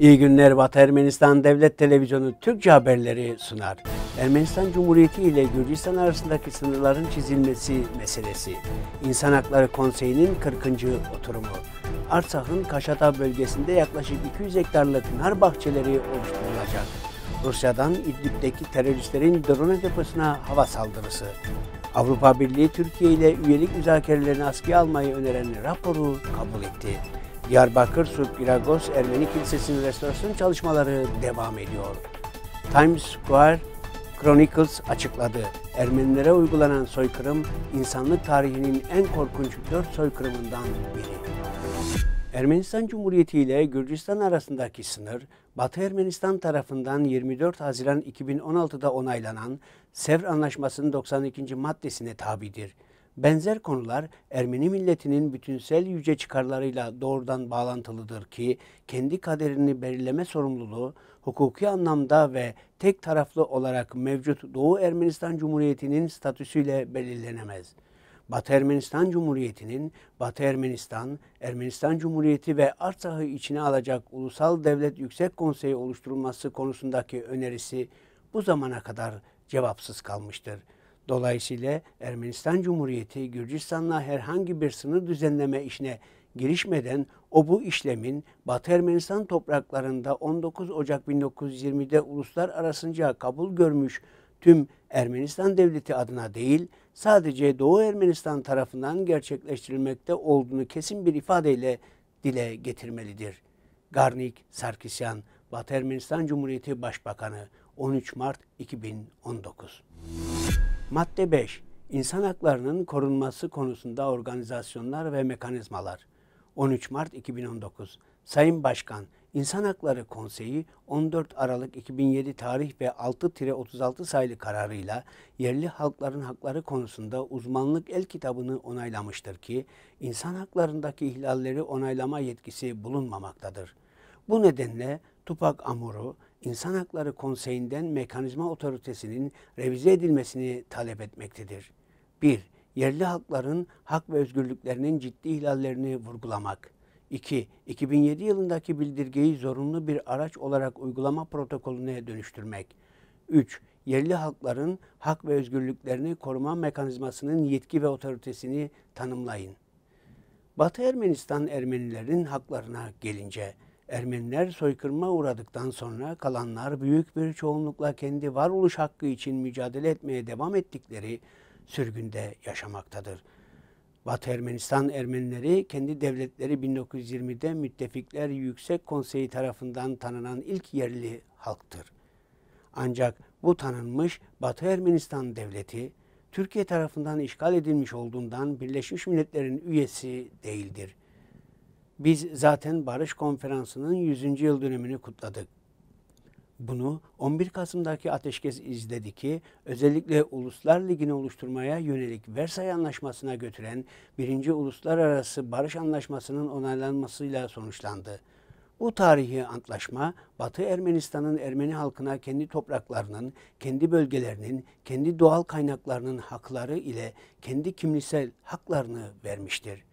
İyi günler Batı Ermenistan Devlet Televizyonu Türkçe haberleri sunar. Ermenistan Cumhuriyeti ile Gürcistan arasındaki sınırların çizilmesi meselesi. İnsan Hakları Konseyi'nin 40. oturumu. Artsak'ın Kaşata bölgesinde yaklaşık 200 hektarlık nar bahçeleri oluşturulacak. Rusya'dan İdlib'deki teröristlerin drone deposuna hava saldırısı. Avrupa Birliği Türkiye ile üyelik müzakerelerini askıya almayı öneren raporu kabul etti. Diyarbakır Subgiragos Ermeni Kilisesi'nin restorasyon çalışmaları devam ediyor. Times Square Chronicles açıkladı. Ermenilere uygulanan soykırım insanlık tarihinin en korkunç dört soykırımından biri. Ermenistan Cumhuriyeti ile Gürcistan arasındaki sınır, Batı Ermenistan tarafından 24 Haziran 2016'da onaylanan Sevr Anlaşması'nın 92. maddesine tabidir. Benzer konular Ermeni milletinin bütünsel yüce çıkarlarıyla doğrudan bağlantılıdır ki kendi kaderini belirleme sorumluluğu hukuki anlamda ve tek taraflı olarak mevcut Doğu Ermenistan Cumhuriyeti'nin statüsüyle belirlenemez. Batı Ermenistan Cumhuriyeti'nin Batı Ermenistan, Ermenistan Cumhuriyeti ve Artsak'ı içine alacak Ulusal Devlet Yüksek Konseyi oluşturulması konusundaki önerisi bu zamana kadar cevapsız kalmıştır. Dolayısıyla Ermenistan Cumhuriyeti Gürcistan'la herhangi bir sınır düzenleme işine girişmeden o bu işlemin Batı Ermenistan topraklarında 19 Ocak 1920'de uluslar arasınca kabul görmüş tüm Ermenistan devleti adına değil, sadece Doğu Ermenistan tarafından gerçekleştirilmekte olduğunu kesin bir ifadeyle dile getirmelidir. Garnik Sarkisyan, Batı Ermenistan Cumhuriyeti Başbakanı 13 Mart 2019 Madde 5. İnsan haklarının korunması konusunda organizasyonlar ve mekanizmalar. 13 Mart 2019. Sayın Başkan, İnsan Hakları Konseyi 14 Aralık 2007 tarih ve 6-36 sayılı kararıyla yerli halkların hakları konusunda uzmanlık el kitabını onaylamıştır ki insan haklarındaki ihlalleri onaylama yetkisi bulunmamaktadır. Bu nedenle Tupak Amuru, İnsan Hakları Konseyi'nden mekanizma otoritesinin revize edilmesini talep etmektedir. 1. Yerli halkların hak ve özgürlüklerinin ciddi ihlallerini vurgulamak. 2. 2007 yılındaki bildirgeyi zorunlu bir araç olarak uygulama protokolüne dönüştürmek. 3. Yerli halkların hak ve özgürlüklerini koruma mekanizmasının yetki ve otoritesini tanımlayın. Batı Ermenistan Ermenilerin haklarına gelince, Ermeniler soykırıma uğradıktan sonra kalanlar büyük bir çoğunlukla kendi varoluş hakkı için mücadele etmeye devam ettikleri sürgünde yaşamaktadır. Batı Ermenistan Ermenileri kendi devletleri 1920'de Müttefikler Yüksek Konseyi tarafından tanınan ilk yerli halktır. Ancak bu tanınmış Batı Ermenistan devleti Türkiye tarafından işgal edilmiş olduğundan Birleşmiş Milletler'in üyesi değildir. Biz zaten Barış Konferansı'nın 100. yıl dönümünü kutladık. Bunu 11 Kasım'daki ateşkes izledi ki özellikle Uluslar Ligi'ni oluşturmaya yönelik Versay Anlaşması'na götüren 1. Uluslararası Barış Anlaşması'nın onaylanmasıyla sonuçlandı. Bu tarihi antlaşma Batı Ermenistan'ın Ermeni halkına kendi topraklarının, kendi bölgelerinin, kendi doğal kaynaklarının hakları ile kendi kimliksel haklarını vermiştir.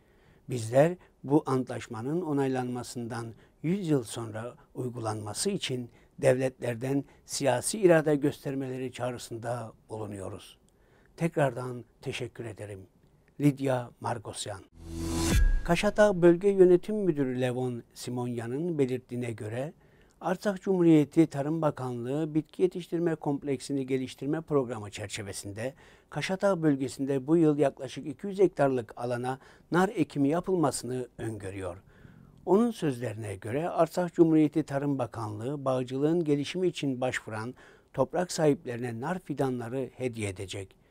Bizler bu antlaşmanın onaylanmasından 100 yıl sonra uygulanması için devletlerden siyasi irade göstermeleri çağrısında bulunuyoruz. Tekrardan teşekkür ederim. Lidya Margosyan Kaşata Bölge Yönetim Müdürü Levon Simonyan'ın belirttiğine göre Arsak Cumhuriyeti Tarım Bakanlığı Bitki Yetiştirme Kompleksini Geliştirme Programı çerçevesinde Kaşata bölgesinde bu yıl yaklaşık 200 hektarlık alana nar ekimi yapılmasını öngörüyor. Onun sözlerine göre Arsak Cumhuriyeti Tarım Bakanlığı bağcılığın gelişimi için başvuran toprak sahiplerine nar fidanları hediye edecek.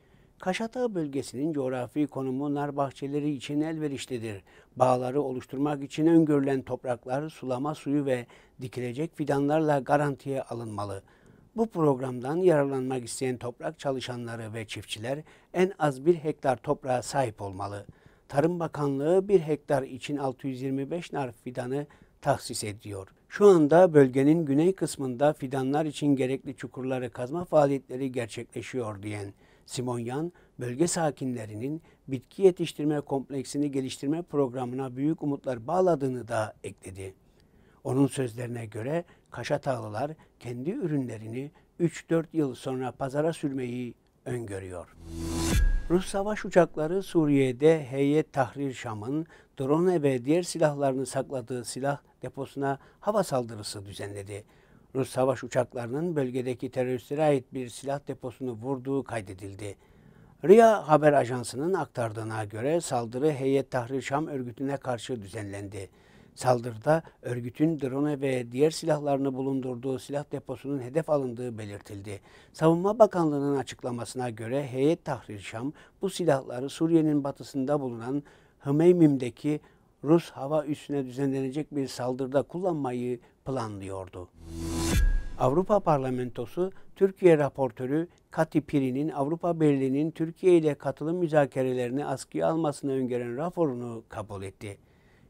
Kaşata bölgesinin coğrafi konumu nar bahçeleri için elverişlidir. Bağları oluşturmak için öngörülen topraklar sulama suyu ve dikilecek fidanlarla garantiye alınmalı. Bu programdan yararlanmak isteyen toprak çalışanları ve çiftçiler en az bir hektar toprağa sahip olmalı. Tarım Bakanlığı bir hektar için 625 nar fidanı tahsis ediyor. Şu anda bölgenin güney kısmında fidanlar için gerekli çukurları kazma faaliyetleri gerçekleşiyor diyen Simonyan, bölge sakinlerinin bitki yetiştirme kompleksini geliştirme programına büyük umutlar bağladığını da ekledi. Onun sözlerine göre Kaşatağlılar kendi ürünlerini 3-4 yıl sonra pazara sürmeyi öngörüyor. Rus savaş uçakları Suriye'de Heyet Tahrir Şam'ın drone ve diğer silahlarını sakladığı silah deposuna hava saldırısı düzenledi. Rus savaş uçaklarının bölgedeki teröristlere ait bir silah deposunu vurduğu kaydedildi. RIA haber ajansının aktardığına göre saldırı Heyet Tahrir Şam örgütüne karşı düzenlendi. Saldırıda örgütün drone ve diğer silahlarını bulundurduğu silah deposunun hedef alındığı belirtildi. Savunma Bakanlığı'nın açıklamasına göre Heyet Tahrir Şam bu silahları Suriye'nin batısında bulunan Hımeymim'deki Rus hava üssüne düzenlenecek bir saldırıda kullanmayı planlıyordu. Avrupa Parlamentosu Türkiye raportörü Kati Piri'nin Avrupa Birliği'nin Türkiye ile katılım müzakerelerini askıya almasını öngören raporunu kabul etti.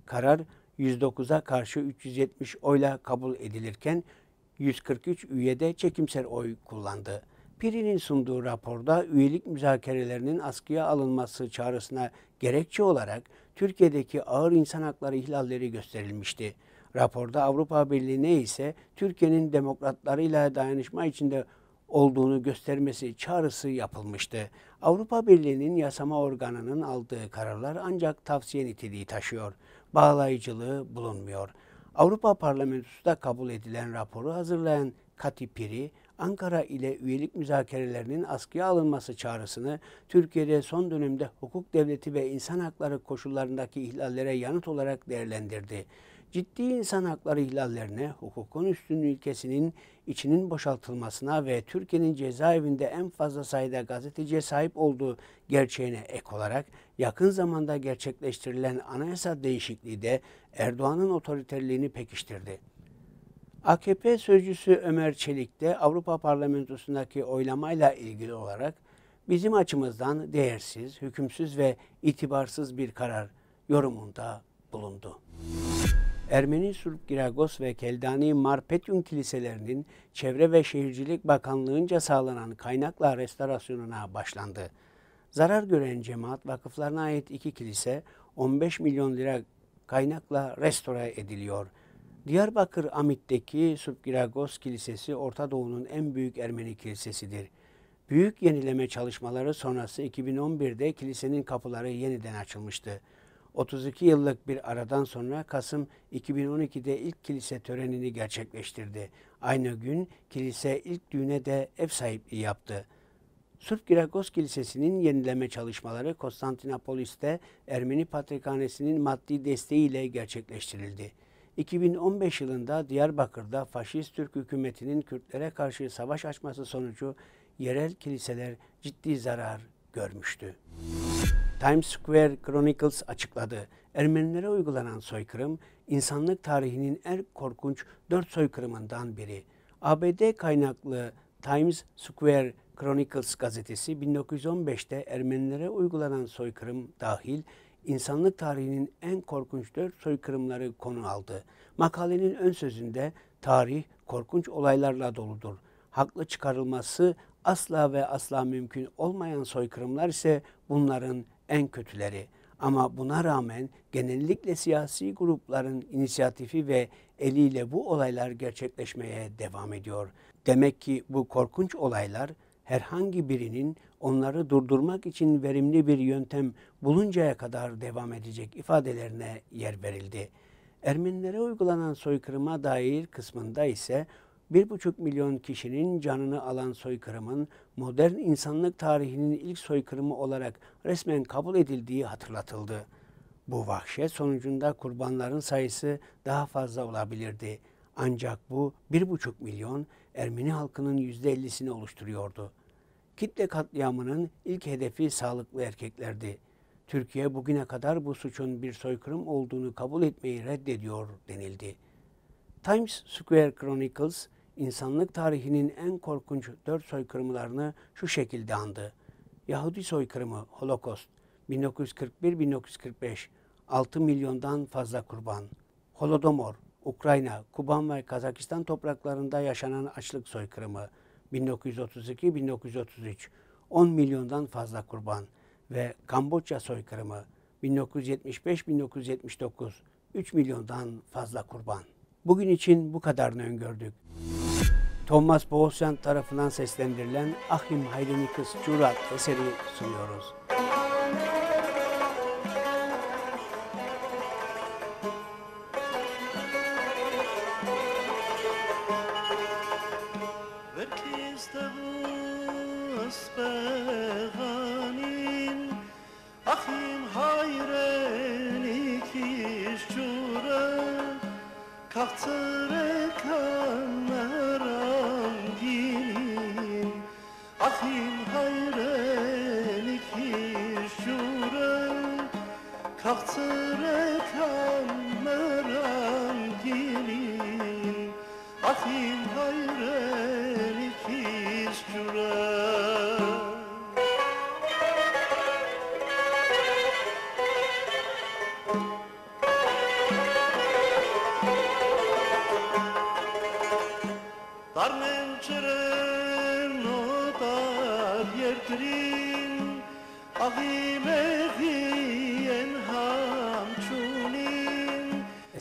Karar 109'a karşı 370 oyla kabul edilirken 143 üyede çekimser oy kullandı. Piri'nin sunduğu raporda üyelik müzakerelerinin askıya alınması çağrısına gerekçe olarak Türkiye'deki ağır insan hakları ihlalleri gösterilmişti. Raporda Avrupa Birliği'ne ise Türkiye'nin demokratlarıyla dayanışma içinde olduğunu göstermesi çağrısı yapılmıştı. Avrupa Birliği'nin yasama organının aldığı kararlar ancak tavsiye niteliği taşıyor. Bağlayıcılığı bulunmuyor. Avrupa Parlamentosu da kabul edilen raporu hazırlayan Kati Piri, Ankara ile üyelik müzakerelerinin askıya alınması çağrısını Türkiye'de son dönemde hukuk devleti ve insan hakları koşullarındaki ihlallere yanıt olarak değerlendirdi ciddi insan hakları ihlallerine, hukukun üstünlüğü ilkesinin içinin boşaltılmasına ve Türkiye'nin cezaevinde en fazla sayıda gazeteciye sahip olduğu gerçeğine ek olarak yakın zamanda gerçekleştirilen anayasa değişikliği de Erdoğan'ın otoriterliğini pekiştirdi. AKP sözcüsü Ömer Çelik de Avrupa Parlamentosu'ndaki oylamayla ilgili olarak bizim açımızdan değersiz, hükümsüz ve itibarsız bir karar yorumunda bulundu. Ermeni Surp Giragos ve Keldani Marpetyun kiliselerinin Çevre ve Şehircilik Bakanlığı'nca sağlanan kaynakla restorasyonuna başlandı. Zarar gören cemaat vakıflarına ait iki kilise 15 milyon lira kaynakla restore ediliyor. Diyarbakır Amit'teki Surp Giragos Kilisesi Orta Doğu'nun en büyük Ermeni kilisesidir. Büyük yenileme çalışmaları sonrası 2011'de kilisenin kapıları yeniden açılmıştı. 32 yıllık bir aradan sonra Kasım 2012'de ilk kilise törenini gerçekleştirdi. Aynı gün kilise ilk düğüne de ev sahipliği yaptı. Surp Girakos Kilisesi'nin yenileme çalışmaları Konstantinopolis'te Ermeni Patrikhanesi'nin maddi desteğiyle gerçekleştirildi. 2015 yılında Diyarbakır'da faşist Türk hükümetinin Kürtlere karşı savaş açması sonucu yerel kiliseler ciddi zarar görmüştü. Times Square Chronicles açıkladı. Ermenilere uygulanan soykırım, insanlık tarihinin en korkunç dört soykırımından biri. ABD kaynaklı Times Square Chronicles gazetesi 1915'te Ermenilere uygulanan soykırım dahil insanlık tarihinin en korkunç dört soykırımları konu aldı. Makalenin ön sözünde tarih korkunç olaylarla doludur. Haklı çıkarılması asla ve asla mümkün olmayan soykırımlar ise bunların en kötüleri. Ama buna rağmen genellikle siyasi grupların inisiyatifi ve eliyle bu olaylar gerçekleşmeye devam ediyor. Demek ki bu korkunç olaylar herhangi birinin onları durdurmak için verimli bir yöntem buluncaya kadar devam edecek ifadelerine yer verildi. Ermenilere uygulanan soykırıma dair kısmında ise 1,5 milyon kişinin canını alan soykırımın modern insanlık tarihinin ilk soykırımı olarak resmen kabul edildiği hatırlatıldı. Bu vahşet sonucunda kurbanların sayısı daha fazla olabilirdi. Ancak bu 1,5 milyon Ermeni halkının %50'sini oluşturuyordu. Kitle katliamının ilk hedefi sağlıklı erkeklerdi. Türkiye bugüne kadar bu suçun bir soykırım olduğunu kabul etmeyi reddediyor denildi. Times Square Chronicles insanlık tarihinin en korkunç dört soykırımlarını şu şekilde andı. Yahudi soykırımı, Holocaust, 1941-1945, 6 milyondan fazla kurban. Holodomor, Ukrayna, Kuban ve Kazakistan topraklarında yaşanan açlık soykırımı, 1932-1933, 10 milyondan fazla kurban ve Kamboçya soykırımı, 1975-1979, 3 milyondan fazla kurban. Bugün için bu kadarını öngördük. Thomas Boğazcan tarafından seslendirilen Ahim Hayrenikis Curat eseri sunuyoruz. Verkistevus beganin Kahtıre kameram dinin Achim hayrenik işçure Darmençeren o dar yerdirin Ahime fiyen